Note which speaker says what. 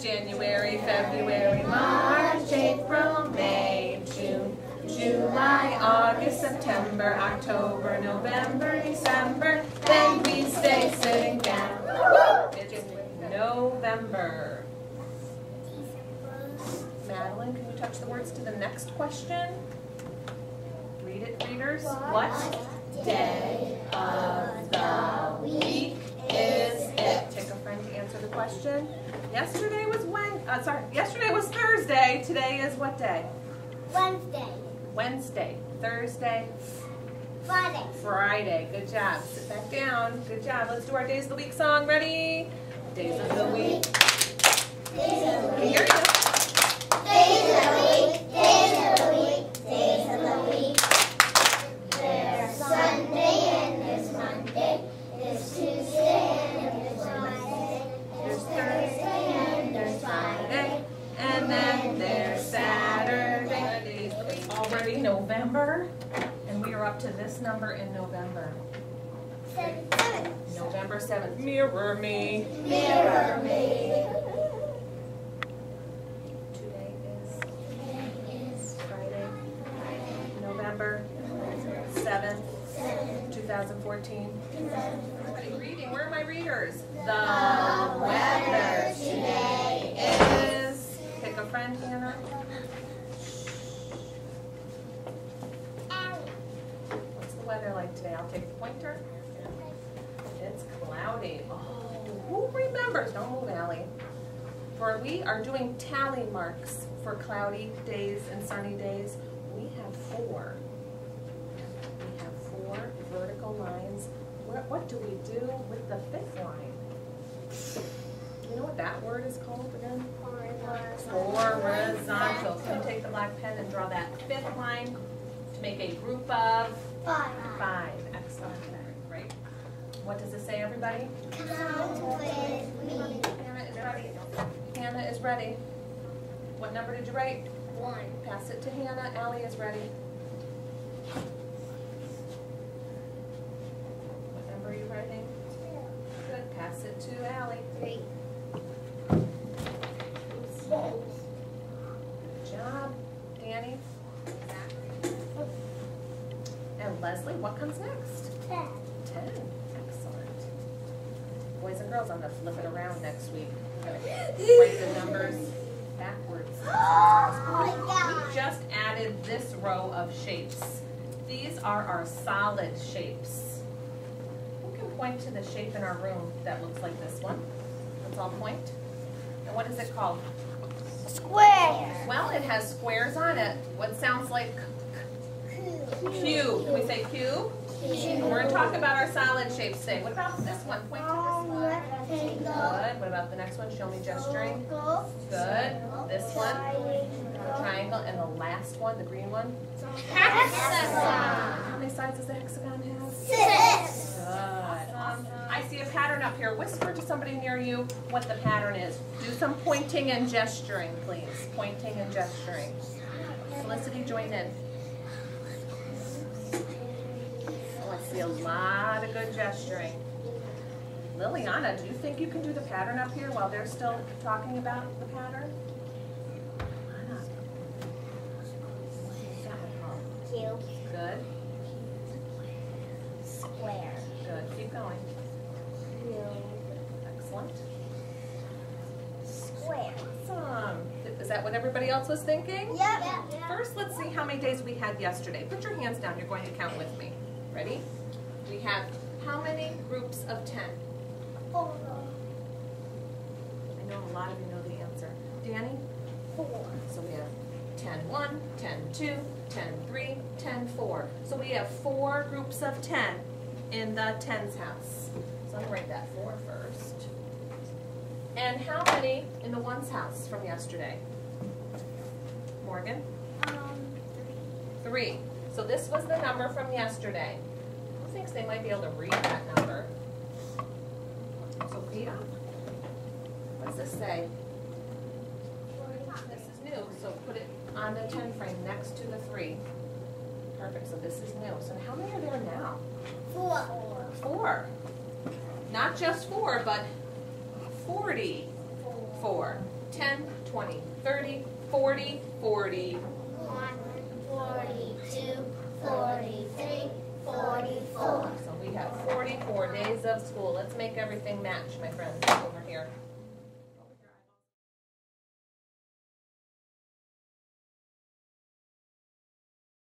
Speaker 1: January, February, March, April, May, June, July, August, September, October, November, December. Then we stay sitting down. It's November. Madeline, can you touch the words to the next question? Read it, readers. What day of the week is it? Take a friend to answer the question. Yesterday was when, uh, sorry, yesterday was Thursday. Today is what day?
Speaker 2: Wednesday.
Speaker 1: Wednesday, Thursday,
Speaker 2: Friday.
Speaker 1: Friday. Good job. Sit back down. Good job. Let's do our Days of the Week song. Ready? Days of the Week.
Speaker 2: Days of the
Speaker 1: Here November. And we are up to this number in November.
Speaker 2: Seven, seven.
Speaker 1: November 7th. Mirror me.
Speaker 2: Mirror me.
Speaker 1: Today is Friday, November 7th, 2014. Everybody reading. Where are my readers? The weather today is. Pick a friend, Hannah. What's the weather like today? I'll take the pointer. It's cloudy. Oh, who remembers? Don't move, Allie. For we are doing tally marks for cloudy days and sunny days. We have four. We have four vertical lines. What, what do we do with the fifth line? You know what that word is called again? Horizontal. Can you take the black pen and draw that fifth line to make a group of
Speaker 2: Five.
Speaker 1: five? What does it say, everybody?
Speaker 2: Count with me.
Speaker 1: Hannah is ready. Hannah is ready. What number did you write?
Speaker 2: One.
Speaker 1: Pass it to Hannah. Allie is ready. What number are you writing? Two. Good. Pass it to Allie.
Speaker 2: Three.
Speaker 1: Good job. Danny. And Leslie, what comes next?
Speaker 2: Ten.
Speaker 1: Ten. Boys and girls, I'm gonna flip it around next week. Write the numbers backwards.
Speaker 2: Oh
Speaker 1: We just added this row of shapes. These are our solid shapes. Who can point to the shape in our room that looks like this one? Let's all point. And what is it called?
Speaker 2: Square.
Speaker 1: Well, it has squares on it. What sounds like cube? Can we say cube? We're gonna talk about our solid shapes today. What about this one? Point to this oh, one. Good. What about the next one? Show me gesturing. Good. This one. Triangle. And the last one, the green one. Hexagon. How many sides does the hexagon have?
Speaker 2: Six.
Speaker 1: Good. I see a pattern up here. Whisper to somebody near you what the pattern is. Do some pointing and gesturing, please. Pointing and gesturing. Felicity, join in. Oh, I see a lot of good gesturing. Liliana, do you think you can do the pattern up here while they're still talking about the pattern? Liliana. What's that one called?
Speaker 2: Cube.
Speaker 1: Good,
Speaker 2: Square.
Speaker 1: good. Keep going. Excellent.
Speaker 2: Square.
Speaker 1: Awesome. Is that what everybody else was thinking?
Speaker 2: Yep.
Speaker 1: First, let's see how many days we had yesterday. Put your hands down. You're going to count with me. Ready? We have how many groups of 10?
Speaker 2: Four.
Speaker 1: I know a lot of you know the answer. Danny?
Speaker 2: Four.
Speaker 1: So we have 10 1, 10 2, 10 3, 10 4. So we have four groups of 10 in the tens house. So I'm going to write that four first. And how many in the ones house from yesterday? Morgan?
Speaker 2: Um,
Speaker 1: Three. So this was the number from yesterday. Who thinks they might be able to read that number? Sophia? What does this say? This is new, so put it on the ten frame next to the three. Perfect, so this is new. So how many are there now?
Speaker 2: four.
Speaker 1: Four. Not just four, but forty-four. 10, 20, 30, 40, 40.
Speaker 2: One, forty-two, forty-three, forty-four.
Speaker 1: So we have 44 days of school. Let's make everything match, my friends, over here.